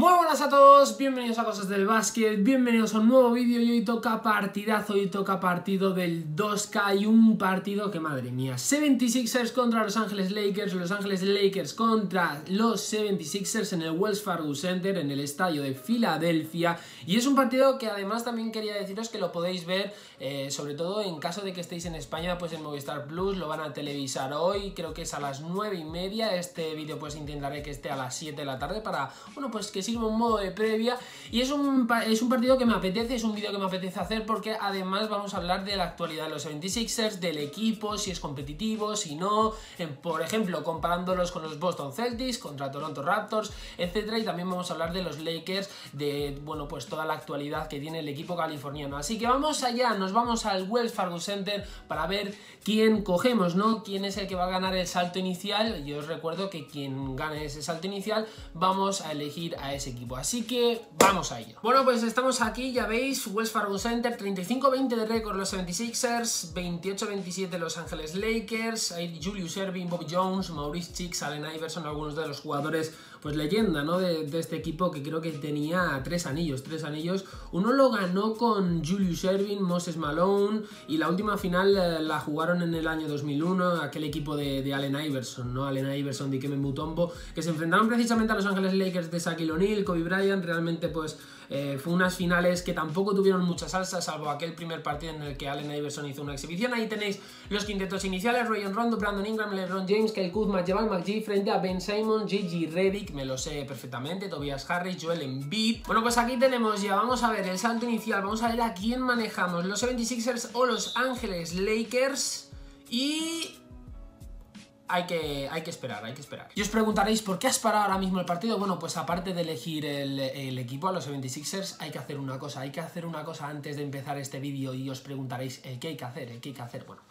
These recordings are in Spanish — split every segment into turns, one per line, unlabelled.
Muy buenas a todos, bienvenidos a Cosas del Básquet, bienvenidos a un nuevo vídeo y hoy toca partidazo, hoy toca partido del 2K y un partido que madre mía, 76ers contra Los Ángeles Lakers, Los Ángeles Lakers contra los 76ers en el Wells Fargo Center, en el estadio de Filadelfia. Y es un partido que además también quería deciros que lo podéis ver, eh, sobre todo en caso de que estéis en España, pues en Movistar Plus lo van a televisar hoy, creo que es a las 9 y media, este vídeo pues intentaré que esté a las 7 de la tarde para, bueno pues que sirve un modo de previa y es un, es un partido que me apetece, es un vídeo que me apetece hacer porque además vamos a hablar de la actualidad de los 76ers, del equipo, si es competitivo, si no, por ejemplo, comparándolos con los Boston Celtics, contra Toronto Raptors, etcétera, y también vamos a hablar de los Lakers, de, bueno, pues toda la actualidad que tiene el equipo californiano. Así que vamos allá, nos vamos al Wells Fargo Center para ver quién cogemos, ¿no? Quién es el que va a ganar el salto inicial. Yo os recuerdo que quien gane ese salto inicial, vamos a elegir a ese equipo. Así que vamos a ello. Bueno, pues estamos aquí, ya veis, Wells Fargo Center, 35-20 de récord los 76ers, 28-27 Los Ángeles Lakers, Julius Erving, Bob Jones, Maurice Chicks, Allen Iverson, algunos de los jugadores, pues leyenda, ¿no? De, de, este equipo que creo que tenía tres anillos, tres anillos. Uno lo ganó con Julius Erving, Moses Malone, y la última final eh, la jugaron en el año 2001, aquel equipo de, Allen Iverson, ¿no? Allen Iverson, Dikembe Mutombo, que se enfrentaron precisamente a Los Ángeles Lakers de Shaquille O'Neal, Kobe Bryant, realmente pues eh, fue unas finales que tampoco tuvieron mucha salsa, salvo aquel primer partido en el que Allen Iverson hizo una exhibición. Ahí tenéis los quintetos iniciales, Rayon Rondo, Brandon Ingram, LeBron James, Kyle Kuzma, Jabal McGee, frente a Ben Simon, Gigi Redick, me lo sé perfectamente, Tobias Harris, Joel Embiid. Bueno, pues aquí tenemos ya, vamos a ver el salto inicial, vamos a ver a quién manejamos, los 76ers o los Ángeles Lakers. Y hay que, hay que esperar, hay que esperar. Y os preguntaréis, ¿por qué has parado ahora mismo el partido? Bueno, pues aparte de elegir el, el, equipo a los 76ers, hay que hacer una cosa, hay que hacer una cosa antes de empezar este vídeo y os preguntaréis, ¿el qué hay que hacer? ¿El qué hay que hacer? Bueno,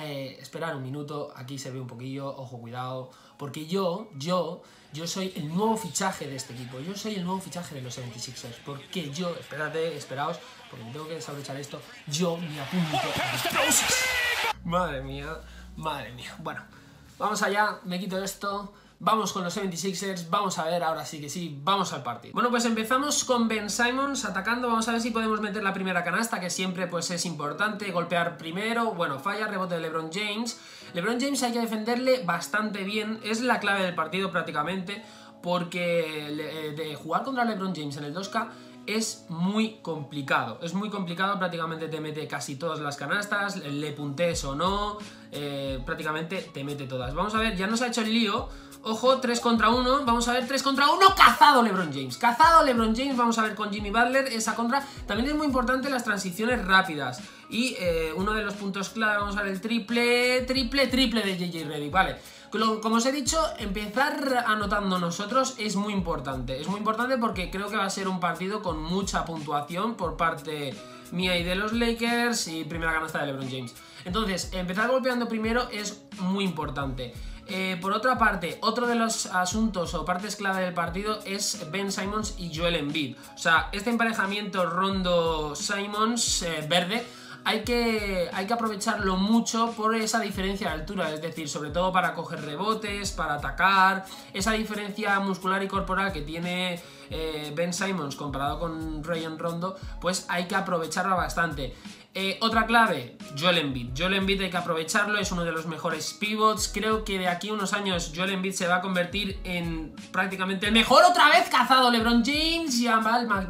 eh, esperar un minuto, aquí se ve un poquillo, ojo, cuidado, porque yo, yo, yo soy el nuevo fichaje de este equipo, yo soy el nuevo fichaje de los 76ers, porque yo, espérate, esperaos, porque tengo que desabrochar esto, yo me apunto a Madre mía, madre mía, bueno... Vamos allá, me quito esto, vamos con los 76ers, vamos a ver, ahora sí que sí, vamos al partido. Bueno, pues empezamos con Ben Simons atacando, vamos a ver si podemos meter la primera canasta, que siempre pues es importante, golpear primero, bueno, falla, rebote de LeBron James. LeBron James hay que defenderle bastante bien, es la clave del partido prácticamente, porque de jugar contra LeBron James en el 2K es muy complicado. Es muy complicado, prácticamente te mete casi todas las canastas, le puntes o no, eh, prácticamente te mete todas. Vamos a ver, ya nos ha hecho el lío. Ojo, 3 contra 1, vamos a ver 3 contra 1, cazado LeBron James, cazado LeBron James, vamos a ver con Jimmy Butler esa contra. También es muy importante las transiciones rápidas y eh, uno de los puntos clave, vamos a ver el triple, triple, triple de JJ Reddick, vale. Como os he dicho, empezar anotando nosotros es muy importante. Es muy importante porque creo que va a ser un partido con mucha puntuación por parte mía y de los Lakers y primera canasta de LeBron James. Entonces, empezar golpeando primero es muy importante. Eh, por otra parte, otro de los asuntos o partes clave del partido es Ben Simons y Joel Embiid. O sea, este emparejamiento Rondo-Simons eh, verde hay que, hay que aprovecharlo mucho por esa diferencia de altura, es decir, sobre todo para coger rebotes, para atacar, esa diferencia muscular y corporal que tiene eh, Ben Simons comparado con Ryan Rondo, pues hay que aprovecharla bastante. Eh, otra clave, Joel Embiid. Joel Embiid hay que aprovecharlo, es uno de los mejores pivots. Creo que de aquí a unos años Joel Embiid se va a convertir en prácticamente el mejor otra vez cazado LeBron James. Ya,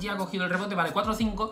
ya ha cogido el rebote, vale, 4-5.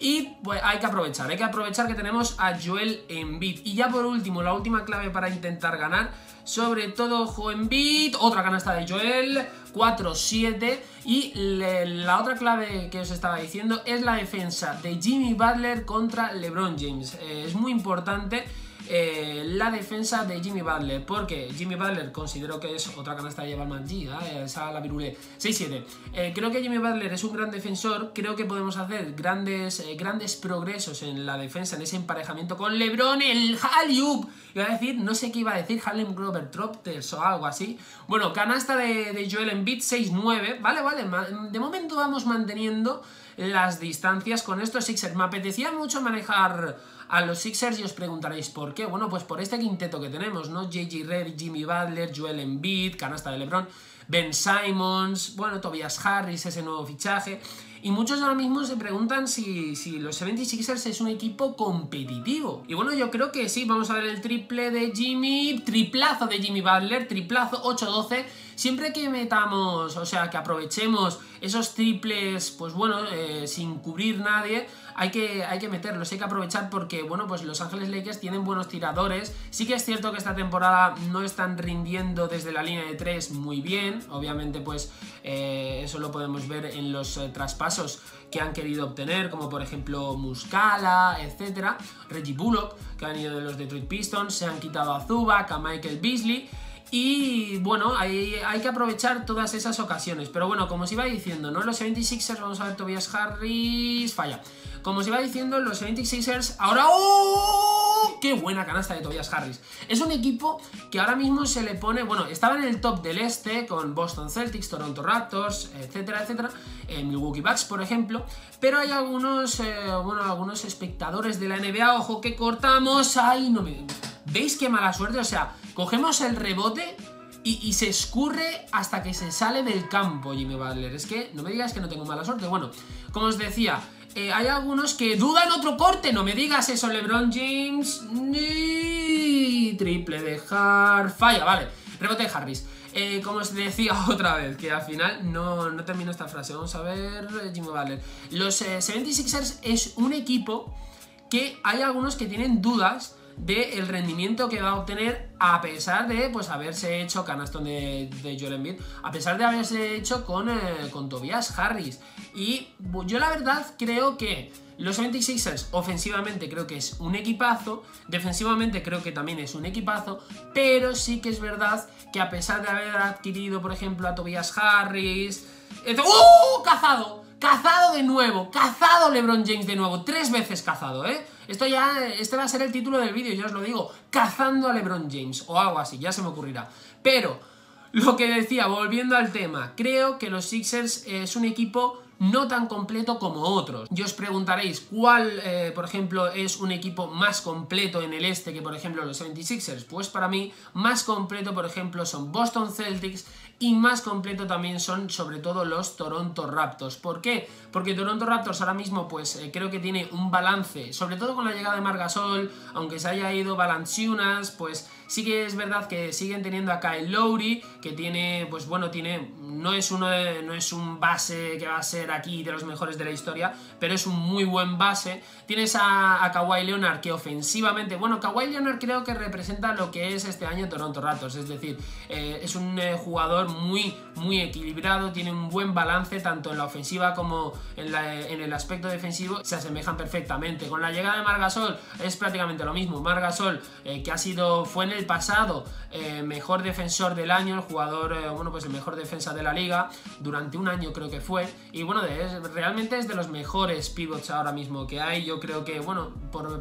Y pues hay que aprovechar, hay que aprovechar que tenemos a Joel Embiid. Y ya por último, la última clave para intentar ganar, sobre todo Joel Embiid, otra canasta de Joel, 4-7. Y la otra clave que os estaba diciendo es la defensa de Jimmy Butler contra LeBron James. Eh, es muy importante eh, la defensa de Jimmy Butler, porque Jimmy Butler considero que es otra canasta de Javal ¿eh? esa la virule 6-7. Eh, creo que Jimmy Butler es un gran defensor, creo que podemos hacer grandes, eh, grandes progresos en la defensa, en ese emparejamiento con LeBron, el Hallyu. Iba a decir, no sé qué iba a decir, Harlem Grover Tropters o algo así. Bueno, canasta de, de Joel Embiid 6-9, vale, vale, de momento vamos manteniendo las distancias con estos Sixers. Me apetecía mucho manejar a los Sixers y os preguntaréis por qué. Bueno, pues por este quinteto que tenemos, ¿no? JJ Redick, Jimmy Butler, Joel Embiid, canasta de LeBron. Ben Simons, bueno, Tobias Harris, ese nuevo fichaje. Y muchos ahora mismo se preguntan si, si, los 76ers es un equipo competitivo. Y bueno, yo creo que sí, vamos a ver el triple de Jimmy, triplazo de Jimmy Butler, triplazo 8-12. Siempre que metamos, o sea, que aprovechemos esos triples, pues bueno, eh, sin cubrir nadie, hay que, hay que meterlos, hay que aprovechar porque, bueno, pues Los Ángeles Lakers tienen buenos tiradores. Sí que es cierto que esta temporada no están rindiendo desde la línea de 3 muy bien. Obviamente, pues eh, eso lo podemos ver en los eh, traspasos que han querido obtener, como por ejemplo Muscala, etcétera. Reggie Bullock, que han ido de los Detroit Pistons, se han quitado a Zubac, a Michael Beasley. Y bueno, hay, hay, que aprovechar todas esas ocasiones. Pero bueno, como os iba diciendo, ¿no? Los 76ers, vamos a ver, Tobias Harris falla. Como os iba diciendo, los 76ers ahora... ¡Oh! ¡Qué buena canasta de Tobias Harris! Es un equipo que ahora mismo se le pone... Bueno, estaba en el top del este con Boston Celtics, Toronto Raptors, etcétera, etcétera. Eh, Milwaukee Bucks, por ejemplo. Pero hay algunos, eh, bueno, algunos espectadores de la NBA. ¡Ojo que cortamos! ¡Ay, no me... ¿Veis qué mala suerte? O sea, cogemos el rebote y, se escurre hasta que se sale del campo Jimmy Butler. Es que no me digas que no tengo mala suerte. Bueno, como os decía, eh, hay algunos que dudan otro corte. No me digas eso, LeBron James. Ni triple dejar. Falla, vale. Rebote de Harris. Eh, como os decía otra vez, que al final no, no termino esta frase. Vamos a ver, Jimmy Butler. Los 76ers eh, es un equipo que hay algunos que tienen dudas del rendimiento que va a obtener a pesar de pues haberse hecho canastón de, de Joel Embiid, a pesar de haberse hecho con, eh, con Tobias Harris. Y yo la verdad creo que los 76ers ofensivamente creo que es un equipazo, defensivamente creo que también es un equipazo, pero sí que es verdad que a pesar de haber adquirido, por ejemplo, a Tobias Harris... ¡Oh! ¡Cazado! ¡Cazado de nuevo! ¡Cazado LeBron James de nuevo! Tres veces cazado, ¿eh? Esto ya, este va a ser el título del vídeo, ya os lo digo, cazando a LeBron James o algo así, ya se me ocurrirá. Pero, lo que decía, volviendo al tema, creo que los Sixers es un equipo no tan completo como otros. Y os preguntaréis, ¿cuál, eh, por ejemplo, es un equipo más completo en el este que, por ejemplo, los 76ers? Pues para mí, más completo, por ejemplo, son Boston Celtics y más completo también son sobre todo los Toronto Raptors. ¿Por qué? Porque Toronto Raptors ahora mismo pues eh, creo que tiene un balance, sobre todo con la llegada de Margasol, aunque se haya ido Valanciunas, pues sí que es verdad que siguen teniendo a Kyle Lowry, que tiene, pues bueno, tiene, no es, uno no es un base que va a ser aquí de los mejores de la historia, pero es un muy buen base. Tienes a, a Kawhi Leonard que ofensivamente, bueno, Kawhi Leonard creo que representa lo que es este año Toronto Raptors, es decir, eh, es un eh, jugador muy, muy equilibrado, tiene un buen balance tanto en la ofensiva como en, el aspecto defensivo, se asemejan perfectamente. Con la llegada de Margasol es prácticamente lo mismo. Margasol, eh, que ha sido, fue en el pasado eh, mejor defensor del año, el jugador, eh, bueno, pues el mejor defensa de la liga, durante un año creo que fue, y bueno, realmente es de los mejores pivots ahora mismo que hay. Yo creo que, bueno,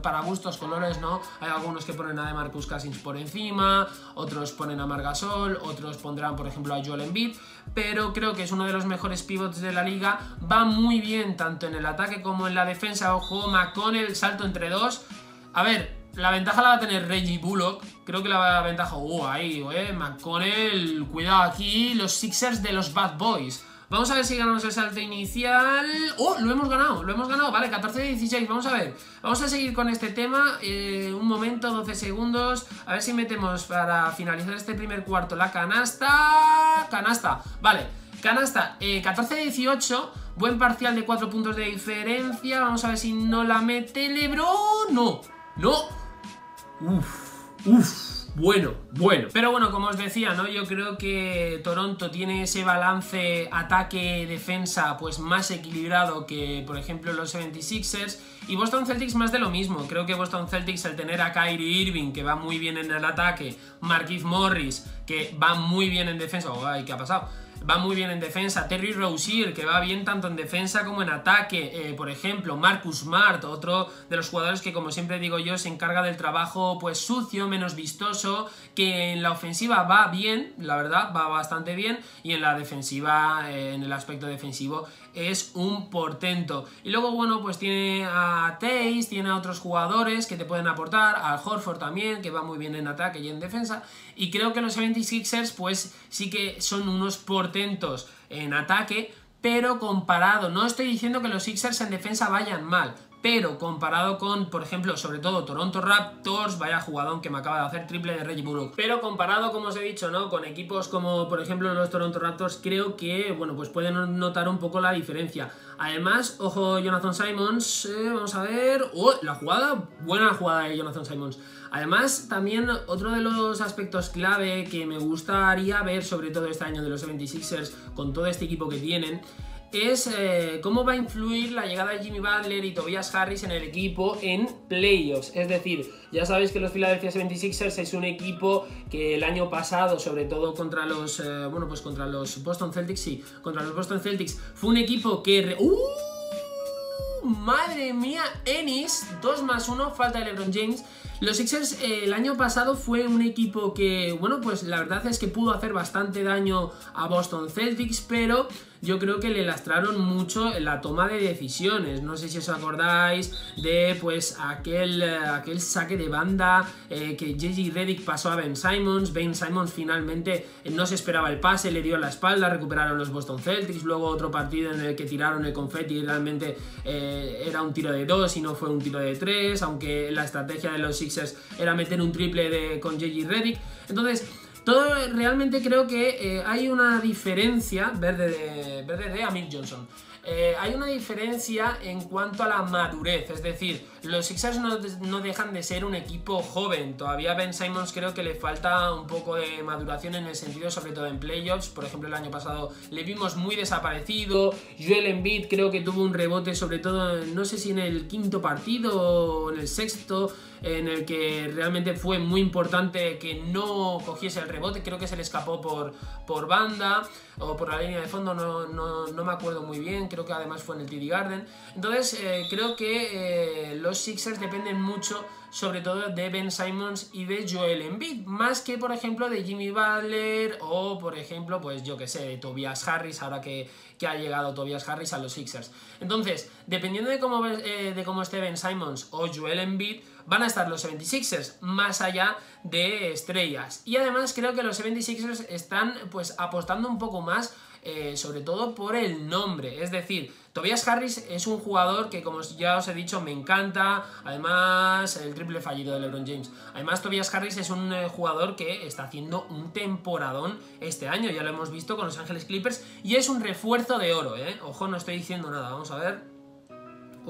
para gustos, colores, ¿no? Hay algunos que ponen a Marcus Cousins por encima, otros ponen a Margasol, otros pondrán, por ejemplo, a Joel Embiid, pero creo que es uno de los mejores pivots de la liga. Va muy bien tanto en el ataque como en la defensa. Ojo, con el salto entre dos. A ver, la ventaja la va a tener Reggie Bullock. Creo que la ventaja... Uh, ahí, eh. McConnell, cuidado aquí. Los Sixers de los Bad Boys. Vamos a ver si ganamos el salto inicial. ¡Oh! Lo hemos ganado, lo hemos ganado. Vale, 14-16. Vamos a ver. Vamos a seguir con este tema. Eh, un momento, 12 segundos. A ver si metemos para finalizar este primer cuarto la canasta. Canasta. Vale, canasta. 14-18. Eh, Buen parcial de 4 puntos de diferencia. Vamos a ver si no la mete Lebron. No, no. Uf, uf. Bueno, bueno. Pero bueno, como os decía, ¿no? Yo creo que Toronto tiene ese balance ataque-defensa pues más equilibrado que, por ejemplo, los 76ers. Y Boston Celtics más de lo mismo. Creo que Boston Celtics al tener a Kyrie Irving, que va muy bien en el ataque, Marquise Morris, que va muy bien en defensa. ¿qué ha pasado? Va muy bien en defensa. Terry Rozier, que va bien tanto en defensa como en ataque. Eh, por ejemplo, Marcus Smart, otro de los jugadores que, como siempre digo yo, se encarga del trabajo pues sucio, menos vistoso, que en la ofensiva va bien, la verdad, va bastante bien, y en la defensiva, eh, en el aspecto defensivo, es un portento. Y luego, bueno, pues tiene a Taze, tiene a otros jugadores que te pueden aportar, a Horford también, que va muy bien en ataque y en defensa. Y creo que los 76ers, pues sí que son unos portentos en ataque, pero comparado, no estoy diciendo que los Sixers en defensa vayan mal, pero comparado con, por ejemplo, sobre todo Toronto Raptors, vaya jugadón que me acaba de hacer triple de Reggie Bullock. Pero comparado, como os he dicho, ¿no? Con equipos como, por ejemplo, los Toronto Raptors, creo que, bueno, pues pueden notar un poco la diferencia. Además, ojo Jonathan Simons, eh, vamos a ver... ¡Oh! La jugada, buena jugada de Jonathan Simons. Además, también otro de los aspectos clave que me gustaría ver, sobre todo este año de los 76ers, con todo este equipo que tienen, es eh, cómo va a influir la llegada de Jimmy Butler y Tobias Harris en el equipo en playoffs. Es decir, ya sabéis que los Philadelphia 76ers es un equipo que el año pasado, sobre todo contra los, eh, bueno, pues contra los Boston Celtics, sí, contra los Boston Celtics, fue un equipo que... ¡Uh! Madre mía, Ennis, 2 más 1, falta de LeBron James. Los Sixers eh, el año pasado fue un equipo que, bueno, pues la verdad es que pudo hacer bastante daño a Boston Celtics, pero yo creo que le lastraron mucho la toma de decisiones. No sé si os acordáis de pues aquel, eh, aquel saque de banda eh, que JJ Reddick pasó a Ben Simons. Ben Simons finalmente no se esperaba el pase, le dio la espalda, recuperaron los Boston Celtics. Luego otro partido en el que tiraron el confeti y realmente era un tiro de dos y no fue un tiro de tres, aunque la estrategia de los Era meter un triple de, con JJ Reddick. Entonces, todo realmente creo que eh, hay una diferencia, verde de, verde de Amir Johnson, eh, hay una diferencia en cuanto a la madurez, es decir, los Sixers no, no, dejan de ser un equipo joven, todavía Ben Simons creo que le falta un poco de maduración en el sentido, sobre todo en playoffs, por ejemplo el año pasado le vimos muy desaparecido, Joel Embiid creo que tuvo un rebote sobre todo, no sé si en el quinto partido o en el sexto, en el que realmente fue muy importante que no cogiese el rebote, creo que se le escapó por, por banda o por la línea de fondo, no, no, me acuerdo muy bien, creo que además fue en el TD Garden. Entonces eh, creo que eh, los Sixers dependen mucho sobre todo de Ben Simons y de Joel Embiid, más que por ejemplo de Jimmy Butler o por ejemplo, pues yo que sé, de Tobias Harris, ahora que, que ha llegado Tobias Harris a los Sixers. Entonces, dependiendo de cómo, eh, de cómo esté Ben Simons o Joel Embiid, van a estar los 76ers más allá de estrellas. Y además creo que los 76ers están pues apostando un poco más eh, sobre todo por el nombre. Es decir, Tobias Harris es un jugador que, como ya os he dicho, me encanta. Además, el triple fallido de LeBron James. Además, Tobias Harris es un eh, jugador que está haciendo un temporadón este año. Ya lo hemos visto con los Ángeles Clippers. Y es un refuerzo de oro, ¿eh? Ojo, no estoy diciendo nada. Vamos a ver.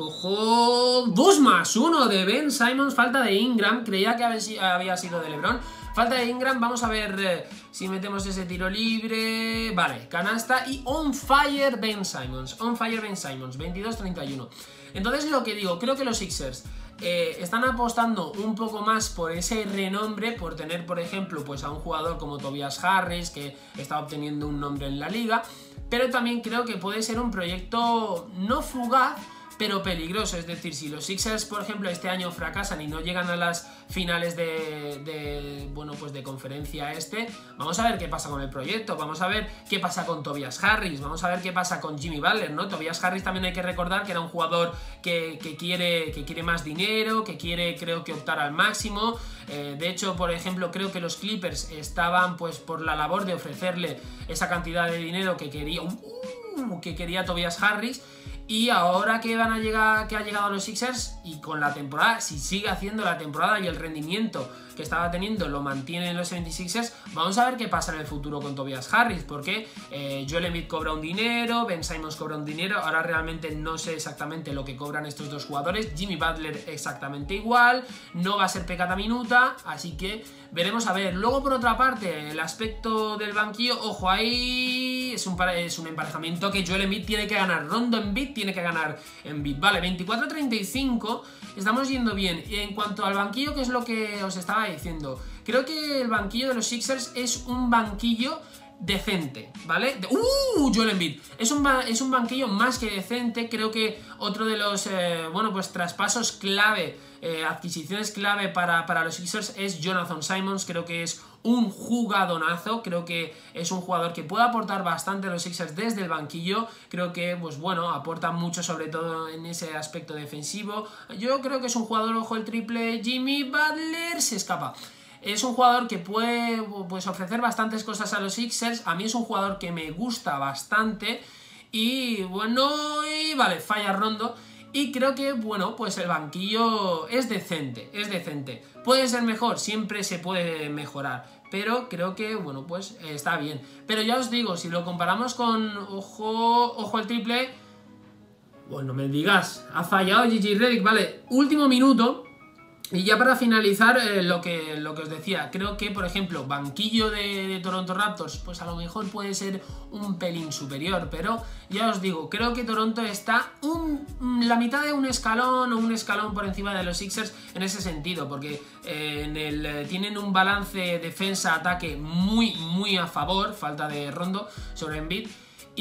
Ojo, 2 más 1 de Ben Simons, falta de Ingram, creía que había sido de Lebron. Falta de Ingram, vamos a ver eh, si metemos ese tiro libre. Vale, canasta y on fire Ben Simons. On fire Ben Simons, 22-31. Entonces lo que digo, creo que los Sixers eh, están apostando un poco más por ese renombre, por tener, por ejemplo, pues a un jugador como Tobias Harris, que está obteniendo un nombre en la liga, pero también creo que puede ser un proyecto no fugaz, pero peligroso. Es decir, si los Sixers, por ejemplo, este año fracasan y no llegan a las finales de, bueno, pues de conferencia este, vamos a ver qué pasa con el proyecto, vamos a ver qué pasa con Tobias Harris, vamos a ver qué pasa con Jimmy Butler, ¿no? Tobias Harris también hay que recordar que era un jugador que, quiere, que quiere más dinero, que quiere, creo que, optar al máximo. Eh, de hecho, por ejemplo, creo que los Clippers estaban, pues, por la labor de ofrecerle esa cantidad de dinero que quería, uh, que quería Tobias Harris y ahora que van a llegar, que ha llegado los Sixers y con la temporada, si sigue haciendo la temporada y el rendimiento que estaba teniendo lo mantiene en los 76ers, vamos a ver qué pasa en el futuro con Tobias Harris, porque eh, Joel Embiid cobra un dinero, Ben Simons cobra un dinero, ahora realmente no sé exactamente lo que cobran estos dos jugadores, Jimmy Butler exactamente igual, no va a ser pecata minuta, así que veremos a ver. Luego por otra parte, el aspecto del banquillo, ojo ahí, es un, es un emparejamiento que Joel Embiid tiene que ganar, Rondo Embiid tiene que ganar Embiid, vale, 24-35, estamos yendo bien, y en cuanto al banquillo, que es lo que os estaba diciendo. Creo que el banquillo de los Sixers es un banquillo decente, ¿vale? ¡Uh! Joel Embiid. Es un, es un banquillo más que decente. Creo que otro de los, eh, bueno, pues traspasos clave, eh, adquisiciones clave para, para, los Sixers es Jonathan Simons. Creo que es un jugadonazo. Creo que es un jugador que puede aportar bastante a los Sixers desde el banquillo. Creo que, pues bueno, aporta mucho sobre todo en ese aspecto defensivo. Yo creo que es un jugador, ojo el triple, Jimmy Butler se escapa. Es un jugador que puede pues, ofrecer bastantes cosas a los Sixers. A mí es un jugador que me gusta bastante. Y bueno, y vale, falla Rondo. Y creo que, bueno, pues el banquillo es decente, es decente. Puede ser mejor, siempre se puede mejorar. Pero creo que, bueno, pues está bien. Pero ya os digo, si lo comparamos con, ojo, ojo el triple... Bueno, me digas, ha fallado Gigi Redick, vale, último minuto, y ya para finalizar, eh, lo, que, lo que os decía, creo que, por ejemplo, banquillo de, Toronto Raptors, pues a lo mejor puede ser un pelín superior, pero ya os digo, creo que Toronto está un, la mitad de un escalón o un escalón por encima de los Sixers en ese sentido, porque eh, en el, eh, tienen un balance defensa-ataque muy, muy a favor, falta de rondo sobre Embiid,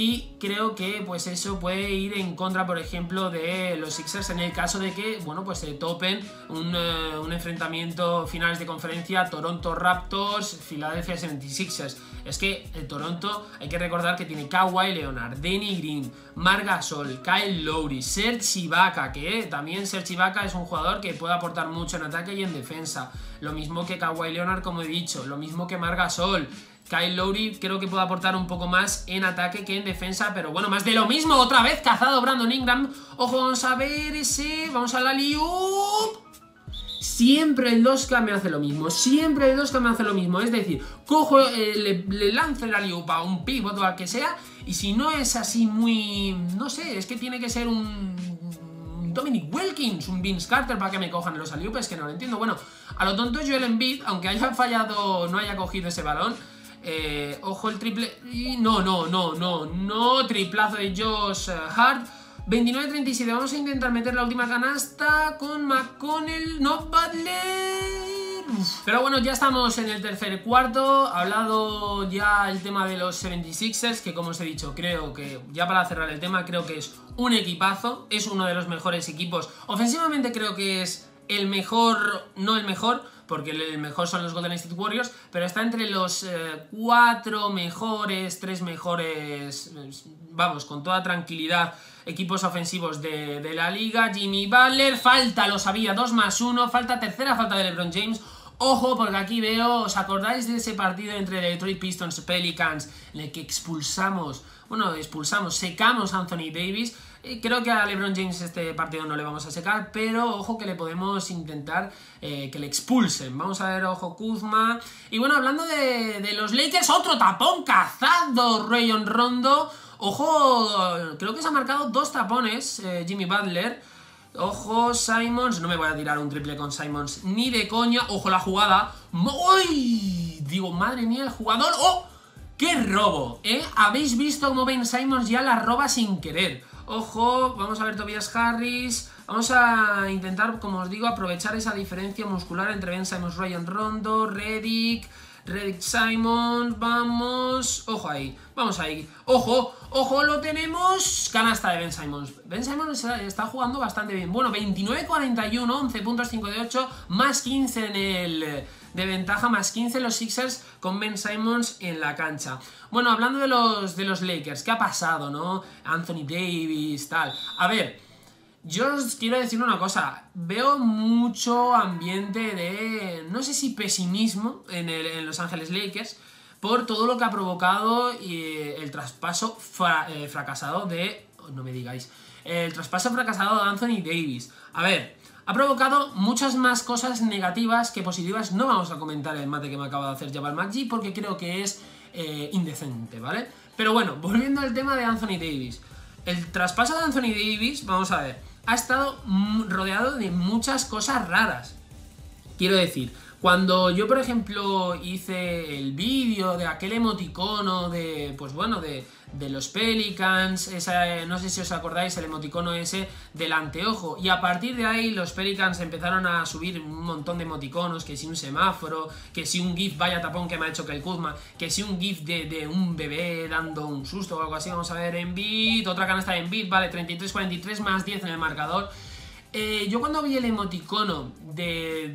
y creo que pues eso puede ir en contra, por ejemplo, de los Sixers en el caso de que, bueno, pues se topen un, eh, enfrentamiento finales de conferencia Toronto Raptors, Philadelphia 76ers. Es que el Toronto hay que recordar que tiene Kawhi Leonard, Danny Green, Margasol, Kyle Lowry, Serge Ibaka, que también Serge Ibaka es un jugador que puede aportar mucho en ataque y en defensa. Lo mismo que Kawhi Leonard, como he dicho, lo mismo que Margasol. Kyle Lowry creo que puede aportar un poco más en ataque que en defensa, pero bueno, más de lo mismo, otra vez cazado Brandon Ingram. Ojo, vamos a ver ese, vamos a la liup. Siempre el 2K me hace lo mismo, siempre el 2K me hace lo mismo, es decir, cojo, eh, le, lanzo la liup a un pivot o al que sea, y si no es así muy, no sé, es que tiene que ser un Dominic Wilkins, un Vince Carter para que me cojan los aliupes, que no lo entiendo. Bueno, a lo tonto Joel Embiid, aunque haya fallado, no haya cogido ese balón, eh, ojo el triple. No, no, no, no, no. Triplazo de Josh Hart. 29-37. Vamos a intentar meter la última canasta con McConnell. No, Butler. Pero bueno, ya estamos en el tercer cuarto. Hablado ya el tema de los 76ers, que como os he dicho, creo que, ya para cerrar el tema, creo que es un equipazo. Es uno de los mejores equipos. Ofensivamente creo que es el mejor, no el mejor, porque el mejor son los Golden State Warriors, pero está entre los eh, cuatro mejores, tres mejores, vamos, con toda tranquilidad, equipos ofensivos de, la liga. Jimmy Butler, falta, lo sabía, 2 más 1, falta tercera falta de LeBron James. Ojo, porque aquí veo, ¿os acordáis de ese partido entre Detroit Pistons Pelicans en el que expulsamos, bueno, expulsamos, secamos a Anthony Davis? Creo que a LeBron James este partido no le vamos a secar, pero ojo que le podemos intentar eh, que le expulsen. Vamos a ver, ojo, Kuzma. Y bueno, hablando de, los Lakers, otro tapón cazado, Rayon Rondo. Ojo, creo que se ha marcado dos tapones eh, Jimmy Butler. Ojo, Simons. No me voy a tirar un triple con Simons ni de coña. Ojo la jugada. ¡Uy! Digo, madre mía, el jugador. ¡Oh! ¡Qué robo! ¿Eh? ¿Habéis visto cómo Ben Simons ya la roba sin querer? Ojo, vamos a ver Tobias Harris. Vamos a intentar, como os digo, aprovechar esa diferencia muscular entre Ben Simons, Ryan Rondo, Reddick, Reddick Simons. Vamos. Ojo ahí. Vamos ahí. Ojo, ojo, lo tenemos. Canasta de Ben Simons. Ben Simons está jugando bastante bien. Bueno, 29-41, 11 puntos, 5 de 8, más 15 en el de ventaja, más 15 los Sixers con Ben Simons en la cancha. Bueno, hablando de los, de los Lakers, ¿qué ha pasado, no? Anthony Davis, tal. A ver, yo os quiero decir una cosa, veo mucho ambiente de, no sé si pesimismo en, Los Ángeles Lakers, por todo lo que ha provocado y el traspaso eh, fracasado de... No me digáis. El traspaso fracasado de Anthony Davis. A ver, ha provocado muchas más cosas negativas que positivas. No vamos a comentar el mate que me acaba de hacer Jabal Maggi porque creo que es eh, indecente, ¿vale? Pero bueno, volviendo al tema de Anthony Davis. El traspaso de Anthony Davis, vamos a ver, ha estado rodeado de muchas cosas raras. Quiero decir, Cuando yo, por ejemplo, hice el vídeo de aquel emoticono de, pues bueno, de, de los Pelicans, no sé si os acordáis, el emoticono ese del anteojo. Y a partir de ahí los Pelicans empezaron a subir un montón de emoticonos, que si un semáforo, que si un GIF, vaya tapón que me ha hecho el Kuzma, que si un GIF de, un bebé dando un susto o algo así, vamos a ver en bit, otra canasta en bit, vale, 33-43 más 10 en el marcador. Eh, yo cuando vi el emoticono de,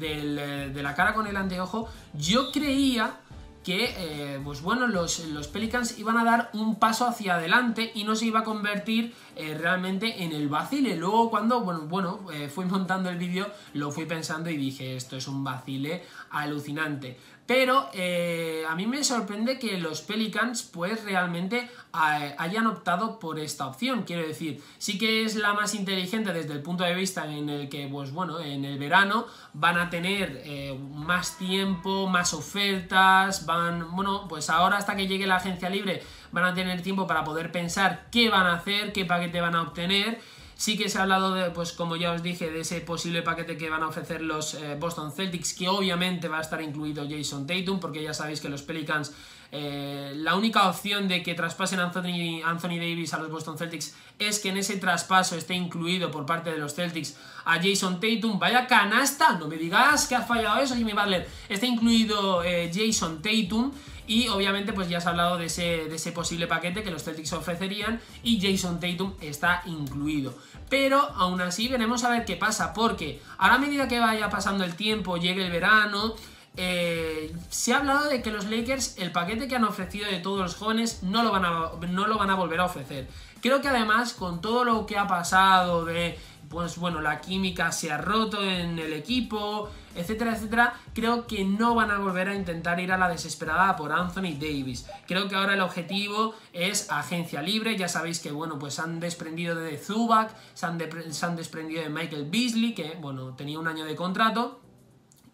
de la cara con el anteojo, yo creía que, eh, pues bueno, los, los, Pelicans iban a dar un paso hacia adelante y no se iba a convertir eh, realmente en el vacile. Luego cuando, bueno, bueno eh, fui montando el vídeo, lo fui pensando y dije, esto es un vacile alucinante. Pero eh, a mí me sorprende que los Pelicans pues realmente eh, hayan optado por esta opción. Quiero decir, sí que es la más inteligente desde el punto de vista en el que, pues bueno, en el verano van a tener eh, más tiempo, más ofertas, van, bueno, pues ahora hasta que llegue la agencia libre van a tener tiempo para poder pensar qué van a hacer, qué paquete van a obtener Sí que se ha hablado, de, pues como ya os dije, de ese posible paquete que van a ofrecer los eh, Boston Celtics, que obviamente va a estar incluido Jason Tatum, porque ya sabéis que los Pelicans, eh, la única opción de que traspasen Anthony, Anthony Davis a los Boston Celtics es que en ese traspaso esté incluido por parte de los Celtics a Jason Tatum. Vaya canasta, no me digas que has fallado eso, Jimmy Butler. Está incluido eh, Jason Tatum. Y obviamente pues ya se ha hablado de ese, de ese posible paquete que los Celtics ofrecerían y Jason Tatum está incluido. Pero aún así veremos a ver qué pasa, porque a medida que vaya pasando el tiempo, llegue el verano, eh, se ha hablado de que los Lakers, el paquete que han ofrecido de todos los jóvenes, no lo, van a, no lo van a volver a ofrecer. Creo que además, con todo lo que ha pasado de pues bueno, la química se ha roto en el equipo, etcétera, etcétera, creo que no van a volver a intentar ir a la desesperada por Anthony Davis. Creo que ahora el objetivo es agencia libre, ya sabéis que, bueno, pues han desprendido de Zubac, se han, se han desprendido de Michael Beasley, que, bueno, tenía un año de contrato,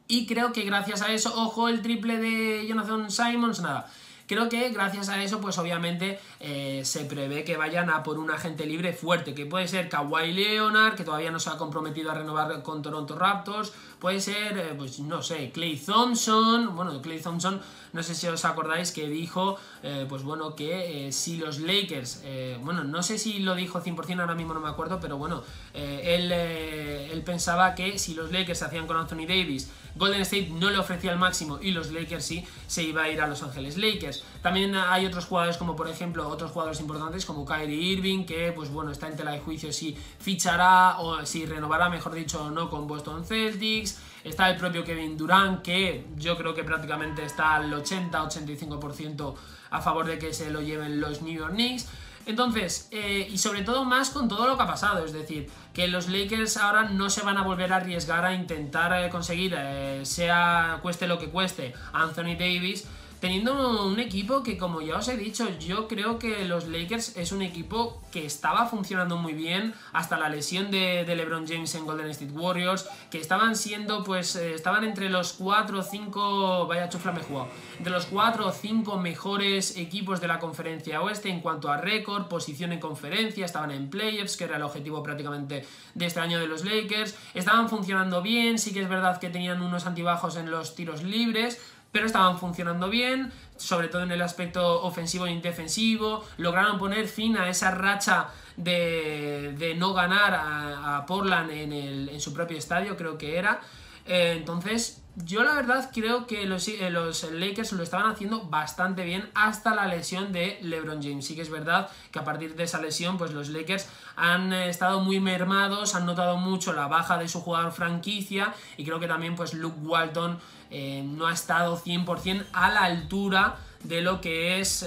y creo que gracias a eso, ojo, el triple de Jonathan Simons, nada, Creo que gracias a eso, pues obviamente eh, se prevé que vayan a por un agente libre fuerte, que puede ser Kawhi Leonard, que todavía no se ha comprometido a renovar con Toronto Raptors, puede ser, eh, pues no sé, Clay Thompson, bueno, Clay Thompson, no sé si os acordáis que dijo, eh, pues bueno, que si los Lakers, bueno, no sé si lo dijo 100%, ahora mismo no me acuerdo, pero bueno, él, él pensaba que si los Lakers se hacían con Anthony Davis, Golden State no le ofrecía el máximo y los Lakers sí se iba a ir a Los Ángeles Lakers. También hay otros jugadores como por ejemplo otros jugadores importantes como Kyrie Irving que pues bueno está en tela de juicio si fichará o si renovará mejor dicho o no con Boston Celtics. Está el propio Kevin Durant que yo creo que prácticamente está al 80-85% a favor de que se lo lleven los New York Knicks. Entonces, eh, y sobre todo más con todo lo que ha pasado, es decir, que los Lakers ahora no se van a volver a arriesgar a intentar eh, conseguir, eh, sea cueste lo que cueste, Anthony Davis, teniendo un equipo que como ya os he dicho, yo creo que los Lakers es un equipo que estaba funcionando muy bien hasta la lesión de, LeBron James en Golden State Warriors, que estaban siendo pues, eh, estaban entre los 4 o 5, vaya chufla me entre los 4 o 5 mejores equipos de la conferencia oeste en cuanto a récord, posición en conferencia, estaban en playoffs, que era el objetivo prácticamente de este año de los Lakers, estaban funcionando bien, sí que es verdad que tenían unos antibajos en los tiros libres, pero estaban funcionando bien, sobre todo en el aspecto ofensivo e defensivo, lograron poner fin a esa racha de, no ganar a, Portland en, en, su propio estadio, creo que era. Eh, entonces, yo la verdad creo que los, eh, los, Lakers lo estaban haciendo bastante bien hasta la lesión de LeBron James. Sí que es verdad que a partir de esa lesión, pues los Lakers han eh, estado muy mermados, han notado mucho la baja de su jugador franquicia y creo que también pues Luke Walton eh, no ha estado 100% a la altura de lo que es,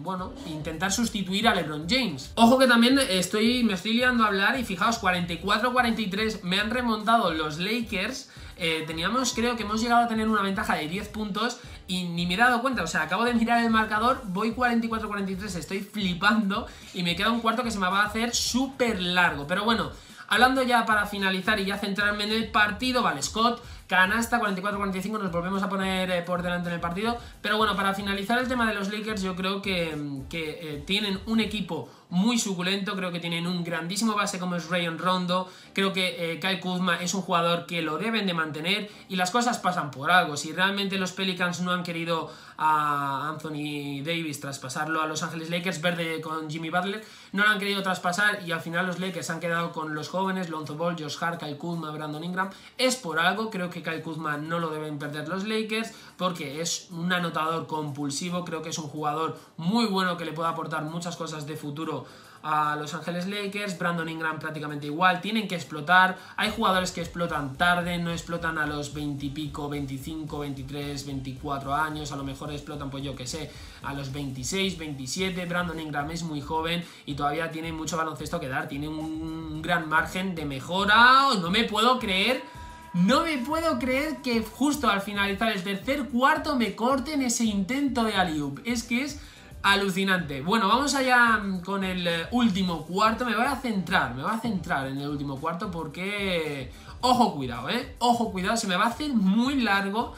bueno, intentar sustituir a LeBron James. Ojo que también estoy, me estoy liando a hablar y fijaos, 44-43 me han remontado los Lakers eh, teníamos, creo que hemos llegado a tener una ventaja de 10 puntos y ni me he dado cuenta, o sea, acabo de mirar el marcador, voy 44-43, estoy flipando y me queda un cuarto que se me va a hacer súper largo, pero bueno... Hablando ya para finalizar y ya centrarme en el partido, vale, Scott Canasta 44-45, nos volvemos a poner eh, por delante en el partido. Pero bueno, para finalizar el tema de los Lakers, yo creo que, eh, tienen un equipo muy suculento, creo que tienen un grandísimo base como es Rayon Rondo, creo que eh, Kyle Kuzma es un jugador que lo deben de mantener y las cosas pasan por algo, si realmente los Pelicans no han querido a Anthony Davis traspasarlo a Los Ángeles Lakers, verde con Jimmy Butler, no lo han querido traspasar y al final los Lakers han quedado con los jóvenes, Lonzo Ball, Josh Hart, Kyle Kuzma, Brandon Ingram, es por algo, creo que Kyle Kuzma no lo deben perder los Lakers porque es un anotador compulsivo, creo que es un jugador muy bueno que le puede aportar muchas cosas de futuro a Los Ángeles Lakers, Brandon Ingram prácticamente igual, tienen que explotar, hay jugadores que explotan tarde, no explotan a los 20 y pico, 25, 23, 24 años, a lo mejor explotan pues yo que sé, a los 26, 27, Brandon Ingram es muy joven y todavía tiene mucho baloncesto que dar, tiene un gran margen de mejora, no me puedo creer... No me puedo creer que justo al finalizar el tercer cuarto me corten ese intento de Aliup. Es que es alucinante. Bueno, vamos allá con el eh, último cuarto. Me voy a centrar, me voy a centrar en el último cuarto porque... Ojo, cuidado, ¿eh? Ojo, cuidado, se me va a hacer muy largo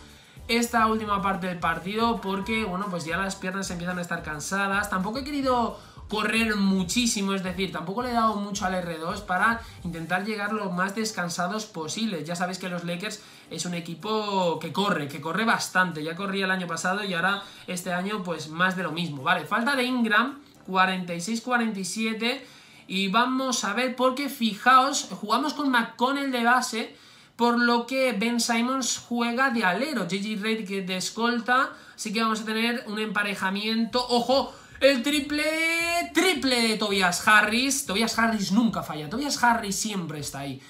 esta última parte del partido porque, bueno, pues ya las piernas empiezan a estar cansadas. Tampoco he querido correr muchísimo, es decir, tampoco le he dado mucho al R2 para intentar llegar lo más descansados posibles. Ya sabéis que los Lakers es un equipo que corre, que corre bastante, ya corría el año pasado y ahora este año pues más de lo mismo, ¿vale? Falta de Ingram, 46-47 y vamos a ver porque fijaos, jugamos con McConnell de base, por lo que Ben Simons juega de alero, JJ Redick de escolta, así que vamos a tener un emparejamiento, ojo, el triple, triple de Tobias Harris. Tobias Harris nunca falla. Tobias Harris siempre está ahí.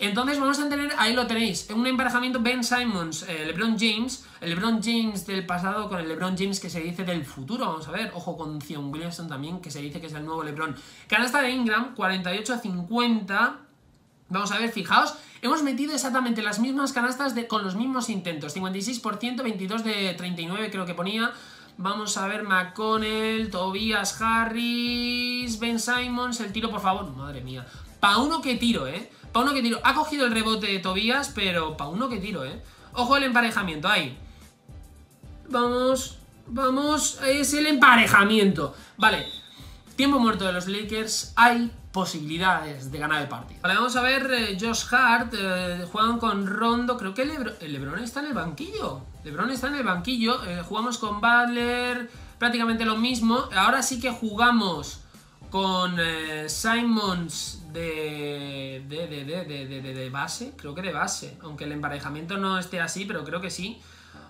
Entonces vamos a tener, ahí lo tenéis, un emparejamiento Ben Simons, eh, LeBron James, LeBron James del pasado con el LeBron James que se dice del futuro, vamos a ver, ojo con Zion Williamson también, que se dice que es el nuevo LeBron. Canasta de Ingram, 48 a 50, vamos a ver, fijaos, hemos metido exactamente las mismas canastas de, con los mismos intentos, 56%, 22 de 39 creo que ponía, Vamos a ver McConnell, Tobias Harris, Ben Simons, el tiro, por favor. Madre mía. Pa' uno que tiro, ¿eh? Pa' uno que tiro. Ha cogido el rebote de Tobias, pero pa' uno que tiro, ¿eh? Ojo el emparejamiento, ahí. Vamos, vamos, es el emparejamiento. Vale, tiempo muerto de los Lakers. Hay posibilidades de ganar el partido. Vale, vamos a ver eh, Josh Hart, eh, juegan con Rondo, creo que el Lebron está en el banquillo. Lebron está en el banquillo, eh, jugamos con Butler, prácticamente lo mismo. Ahora sí que jugamos con Simons de de, de, de, base, creo que de base, aunque el emparejamiento no esté así, pero creo que sí.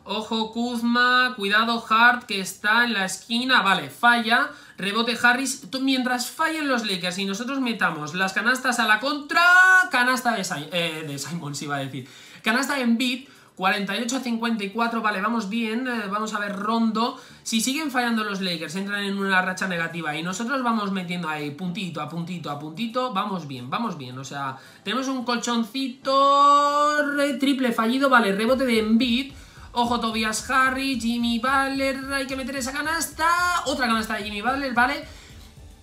Ojo Kuzma, cuidado Hart que está en la esquina, vale, falla, rebote Harris, mientras fallen los Lakers y nosotros metamos las canastas a la contra, canasta de, eh, de Simon, iba a decir, canasta en beat, 48 a 54, vale, vamos bien, eh, vamos a ver Rondo, si siguen fallando los Lakers, entran en una racha negativa y nosotros vamos metiendo ahí puntito a puntito a puntito, vamos bien, vamos bien, o sea, tenemos un colchoncito triple fallido, vale, rebote de Embiid, Ojo Tobias Harry, Jimmy Butler, hay que meter esa canasta. Otra canasta de Jimmy Butler, ¿vale?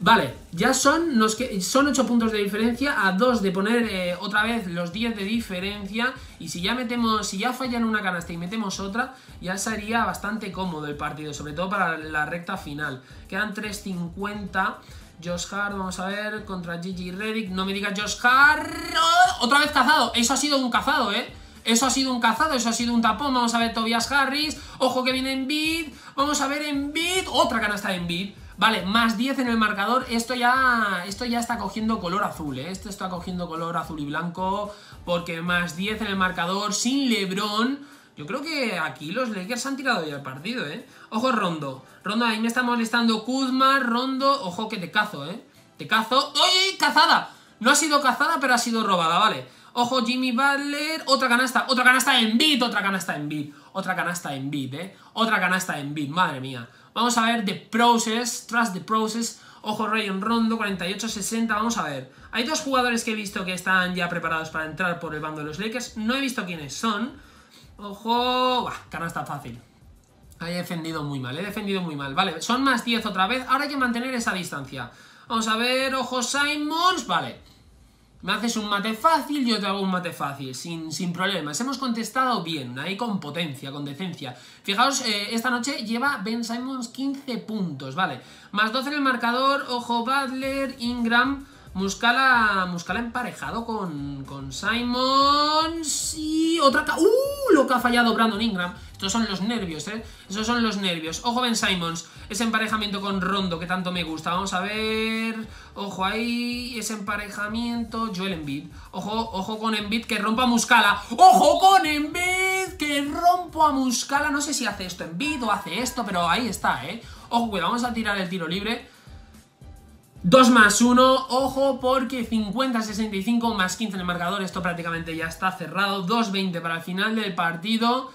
Vale, ya son, son 8 puntos de diferencia a 2 de poner eh, otra vez los 10 de diferencia y si ya metemos, si ya fallan una canasta y metemos otra, ya sería bastante cómodo el partido, sobre todo para la recta final. Quedan 3.50, Josh Hart, vamos a ver, contra Gigi Reddick, no me diga Josh Hart, ¡Oh! otra vez cazado, eso ha sido un cazado, ¿eh? Eso ha sido un cazado, eso ha sido un tapón. Vamos a ver Tobias Harris. Ojo que viene en bid. Vamos a ver en bid. Otra canasta en bid. Vale, más 10 en el marcador. Esto ya, esto ya está cogiendo color azul, ¿eh? Esto está cogiendo color azul y blanco. Porque más 10 en el marcador. Sin Lebron. Yo creo que aquí los Lakers han tirado ya el partido, ¿eh? Ojo Rondo. Rondo, ahí me está molestando Kuzma. Rondo. Ojo que te cazo, ¿eh? Te cazo. ¡Oye! ¡Cazada! No ha sido cazada, pero ha sido robada, vale. Ojo, Jimmy Butler. Otra canasta. Otra canasta en beat. Otra canasta en beat. Otra canasta en beat, ¿eh? Otra canasta en beat. Madre mía. Vamos a ver The Process. Trust the Process. Ojo, Rayon Rondo. 48-60. Vamos a ver. Hay dos jugadores que he visto que están ya preparados para entrar por el bando de los Lakers. No he visto quiénes son. Ojo. Bah, canasta fácil. He defendido muy mal, he defendido muy mal. Vale, son más 10 otra vez. Ahora hay que mantener esa distancia. Vamos a ver, ojo Simons. Vale. Me haces un mate fácil, yo te hago un mate fácil, sin, sin problemas. Hemos contestado bien, ahí con potencia, con decencia. Fijaos, eh, esta noche lleva Ben Simons 15 puntos, vale. Más 12 en el marcador, ojo Butler, Ingram... Muscala, Muscala emparejado con, con Simons y otra... ¡Uh! Lo que ha fallado Brandon Ingram. Estos son los nervios, ¿eh? Esos son los nervios. Ojo Ben Simons, ese emparejamiento con Rondo que tanto me gusta. Vamos a ver... Ojo ahí, ese emparejamiento... Joel Embiid. Ojo, ojo con Embiid que rompa a Muscala. ¡Ojo con Embiid que rompo a Muscala! No sé si hace esto Embiid o hace esto, pero ahí está, ¿eh? Ojo, cuidado, vamos a tirar el tiro libre. 2 más 1, ojo porque 50-65 más 15 en el marcador, esto prácticamente ya está cerrado, 2-20 para el final del partido.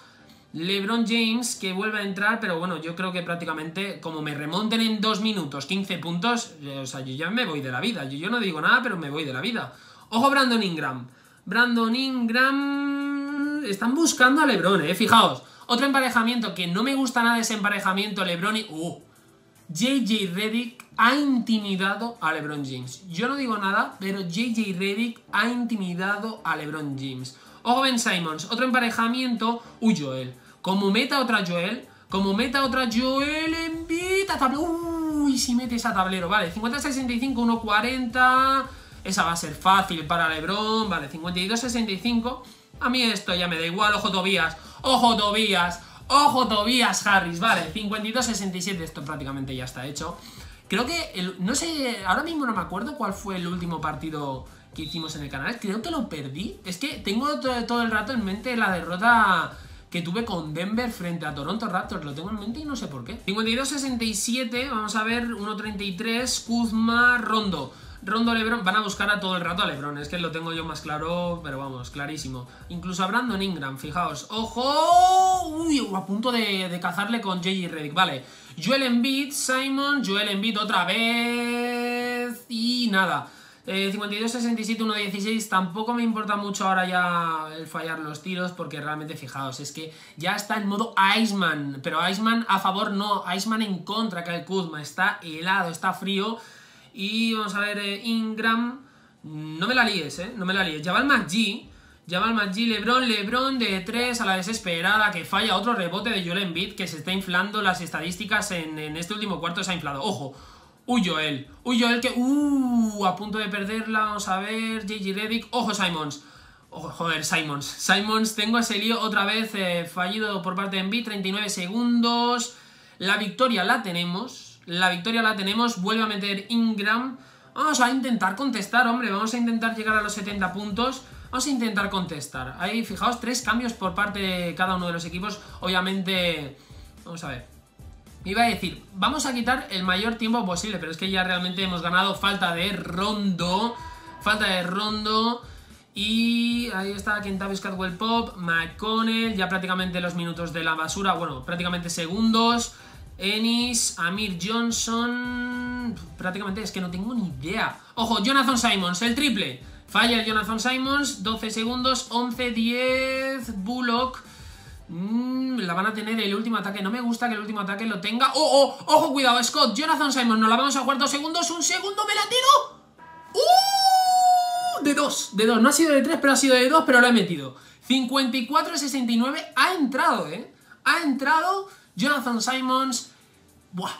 LeBron James que vuelve a entrar, pero bueno, yo creo que prácticamente como me remonten en 2 minutos 15 puntos, eh, o sea, yo ya me voy de la vida, yo, no digo nada, pero me voy de la vida. Ojo Brandon Ingram, Brandon Ingram... Están buscando a LeBron, eh, fijaos. Otro emparejamiento que no me gusta nada ese emparejamiento LeBron y... Uh, JJ Redick ha intimidado a LeBron James. Yo no digo nada, pero JJ Redick ha intimidado a LeBron James. Ojo Ben Simons, otro emparejamiento. Uy, Joel. Como meta otra Joel, como meta otra Joel en a tablero. Uy, si mete esa tablero. Vale, 50-65, 1-40. Esa va a ser fácil para LeBron. Vale, 52-65. A mí esto ya me da igual. Ojo Tobías. Ojo Tobías. Ojo, Tobias Harris, vale, 52-67, esto prácticamente ya está hecho. Creo que, el, no sé, ahora mismo no me acuerdo cuál fue el último partido que hicimos en el canal, creo que lo perdí. Es que tengo todo, el rato en mente la derrota que tuve con Denver frente a Toronto Raptors, lo tengo en mente y no sé por qué. 52-67, vamos a ver, 1-33, Kuzma, Rondo. Rondo Lebron, van a buscar a todo el rato a Lebron, es que lo tengo yo más claro, pero vamos, clarísimo. Incluso a Brandon Ingram, fijaos. ¡Ojo! Uy, a punto de, cazarle con JJ Redick, vale. Joel Embiid, Simon, Joel Embiid otra vez... Y nada. 52-67, 1-16, tampoco me importa mucho ahora ya el fallar los tiros porque realmente fijaos, es que ya está en modo Iceman, pero Iceman a favor no, Iceman en contra que el Kuzma, está helado, está frío y vamos a ver, eh, Ingram. No me la líes, ¿eh? No me la líes. Jabal McGee. Jabal McGee, Lebron, Lebron de 3 a la desesperada, que falla otro rebote de Joel Embiid, que se está inflando las estadísticas en, este último cuarto, se ha inflado. ¡Ojo! Uy, Joel. Uy, Joel que... Uh, a punto de perderla. Vamos a ver. JJ Redick. Ojo, Simons. Ojo, joder, Simons. Simons, tengo ese lío otra vez eh, fallido por parte de Embiid. 39 segundos. La victoria la tenemos. La victoria la tenemos, vuelve a meter Ingram. Vamos a intentar contestar, hombre, vamos a intentar llegar a los 70 puntos. Vamos a intentar contestar. Ahí, fijaos, tres cambios por parte de cada uno de los equipos. Obviamente, vamos a ver. iba a decir, vamos a quitar el mayor tiempo posible, pero es que ya realmente hemos ganado falta de rondo. Falta de rondo. Y ahí está Kentavious Catwell Pop, McConnell, ya prácticamente los minutos de la basura, bueno, prácticamente segundos. Ennis, Amir Johnson... Prácticamente es que no tengo ni idea. Ojo, Jonathan Simons, el triple. Falla Jonathan Simons, 12 segundos, 11, 10, Bullock... Mm, la van a tener el último ataque. No me gusta que el último ataque lo tenga. ¡Oh, oh! ¡Ojo, cuidado! Scott, Jonathan Simons, nos la vamos a jugar dos segundos. ¡Un segundo! ¡Me la tiro! ¡Uh! De dos, de dos. No ha sido de tres, pero ha sido de dos, pero lo he metido. 54-69 ha entrado, ¿eh? Ha entrado Jonathan Simons, buah,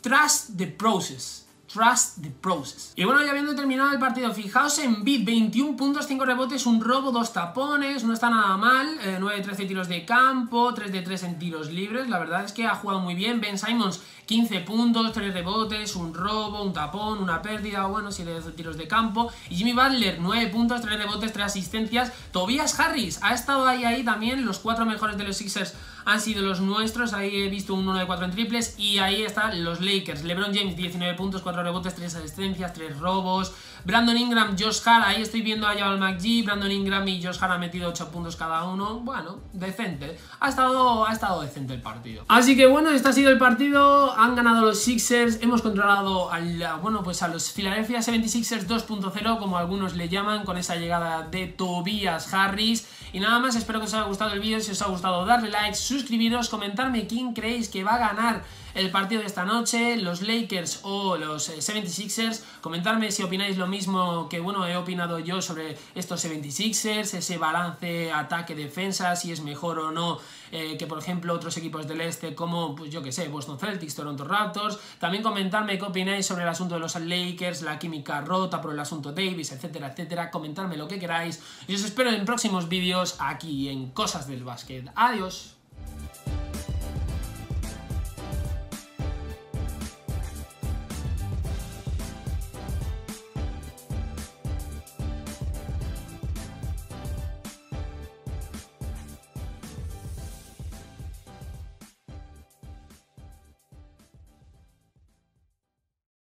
trust the process. Trust the process. Y bueno, ya habiendo terminado el partido, fijaos en Bid, 21 puntos, 5 rebotes, un robo, 2 tapones, no está nada mal, 9 de 13 tiros de campo, 3 de 3 en tiros libres, la verdad es que ha jugado muy bien. Ben Simons, 15 puntos, 3 rebotes, un robo, un tapón, una pérdida, bueno, 7 de tiros de campo. Y Jimmy Butler, 9 puntos, 3 rebotes, 3 asistencias. Tobias Harris ha estado ahí, ahí también, los 4 mejores de los Sixers han sido los nuestros. Ahí he visto un 1 de 4 en triples. Y ahí están los Lakers. LeBron James, 19 puntos, 4 rebotes, 3 asistencias, 3 robos. Brandon Ingram, Josh Hart. Ahí estoy viendo a Jabal McGee. Brandon Ingram y Josh Hart han metido 8 puntos cada uno. Bueno, decente. Ha estado, ha estado decente el partido. Así que bueno, este ha sido el partido. Han ganado los Sixers. Hemos controlado al, bueno, pues a los Philadelphia 76ers 2.0, como algunos le llaman, con esa llegada de Tobias Harris. Y nada más, espero que os haya gustado el vídeo, si os ha gustado darle like, suscribiros, comentarme quién creéis que va a ganar el partido de esta noche, los Lakers o los 76ers. Eh, Comentarme si opináis lo mismo que bueno he opinado yo sobre estos 76ers, ese balance ataque-defensa, si es mejor o no eh, que por ejemplo otros equipos del este como, pues yo que sé, Boston Celtics, Toronto Raptors. También comentarme qué opináis sobre el asunto de los Lakers, la química rota por el asunto Davis, etcétera, etcétera. Comentarme lo que queráis. Y os espero en próximos vídeos aquí en Cosas del Básquet. Adiós.